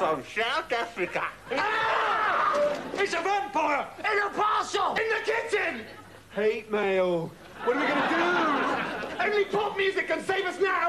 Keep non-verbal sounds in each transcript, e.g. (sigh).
from South Africa. Ah! It's a vampire! In a parcel! In the kitchen! Hate mail. What are we gonna do? Only pop music can save us now!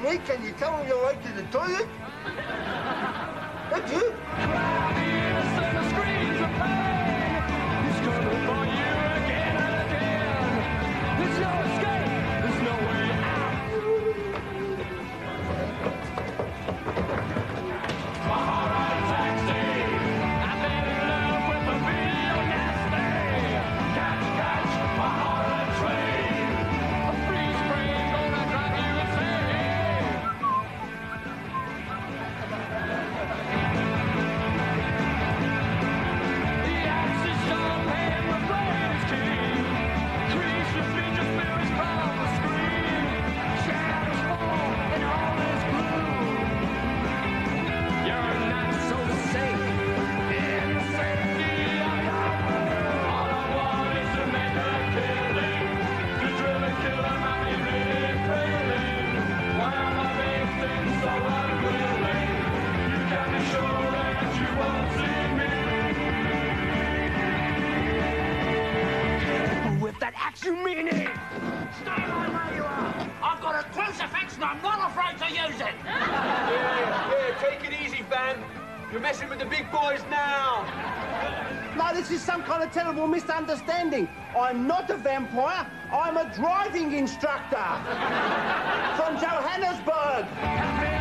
Can you tell me your way to the toilet? That's it. With you mean it! Stay right where you are! I've got a crucifix and I'm not afraid to use it! (laughs) Yeah, yeah, take it easy, Van. You're messing with the big boys now. No, this is some kind of terrible misunderstanding. I'm not a vampire. I'm a driving instructor (laughs) from Johannesburg.